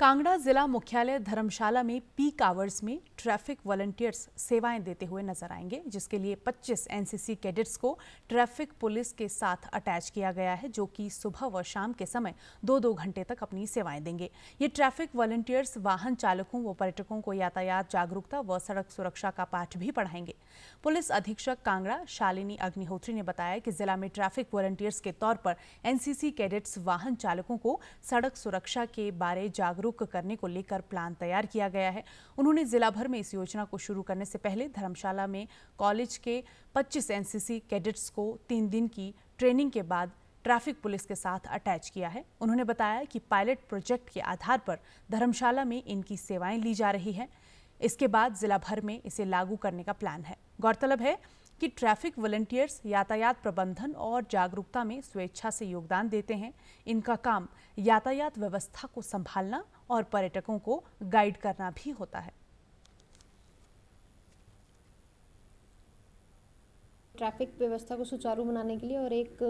कांगड़ा जिला मुख्यालय धर्मशाला में पीक आवर्स में ट्रैफ़िक वॉलंटियर्स सेवाएँ देते हुए नज़र आएँगे, जिसके लिए 25 एनसीसी कैडेट्स को ट्रैफ़िक पुलिस के साथ अटैच किया गया है, जो कि सुबह व शाम के समय दो दो घंटे तक अपनी सेवाएँ देंगे। ये ट्रैफ़िक वॉलंटियर्स वाहन चालकों व पर्यटकों को यातायात जागरूकता व सड़क सुरक्षा का पाठ भी पढ़ाएँगे। पुलिस अधीक्षक कांगड़ा शालिनी अग्निहोत्री ने बताया कि जिला में ट्रैफ़िक वॉलंटियर्स के तौर पर एनसीसी कैडेट्स वाहन चालकों को सड़क सुरक्षा के बारे जागरूक जागरूक करने को लेकर प्लान तैयार किया गया है। उन्होंने जिला भर में इस योजना को शुरू करने से पहले धर्मशाला में कॉलेज के 25 एनसीसी कैडेट्स को तीन दिन की ट्रेनिंग के बाद ट्रैफ़िक पुलिस के साथ अटैच किया है। उन्होंने बताया कि पायलट प्रोजेक्ट के आधार पर धर्मशाला में इनकी सेवाएँ ली जा रही हैं। इसके बाद जिला भर में इसे लागू करने का प्लान है। गौरतलब है कि ट्रैफ़िक वॉलंटियर्स यातायात प्रबंधन और जागरूकता में स्वेच्छा से योगदान देते हैं। इनका काम यातायात व्यवस्था को संभालना और पर्यटकों को गाइड करना भी होता है। ट्रैफ़िक व्यवस्था को सुचारू बनाने के लिए और एक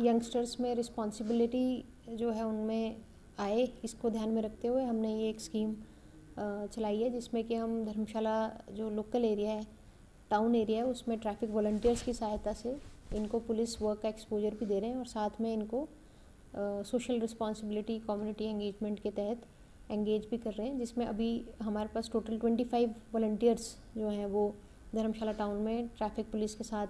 यंगस्टर्स में रिस्पॉन्सिबिलिटी जो है उनमें आए, इसको ध्यान में रखते हुए हमने ये एक स्कीम चलाई है, जिसमें कि हम धर्मशाला जो लोकल एरिया है टाउन एरिया है, उसमें ट्रैफ़िक वॉल्टियर्स की सहायता से इनको पुलिस वर्क का एक्सपोजर भी दे रहे हैं और साथ में इनको सोशल रिस्पॉन्सिबिलिटी कम्युनिटी एंगेजमेंट के तहत एंगेज भी कर रहे हैं, जिसमें अभी हमारे पास टोटल ट्वेंटी फाइव वॉल्टियर्स जो हैं, वो धर्मशाला टाउन में ट्रैफ़िक पुलिस के साथ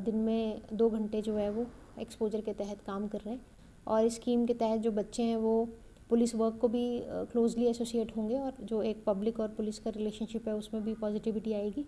दिन में दो घंटे जो है वो एक्सपोजर के तहत काम कर रहे हैं और इस स्कीम के तहत जो बच्चे हैं, वो पुलिस वर्क को भी क्लोजली एसोसिएट होंगे और जो एक पब्लिक और पुलिस का रिलेशनशिप है, उसमें भी पॉजिटिविटी आएगी।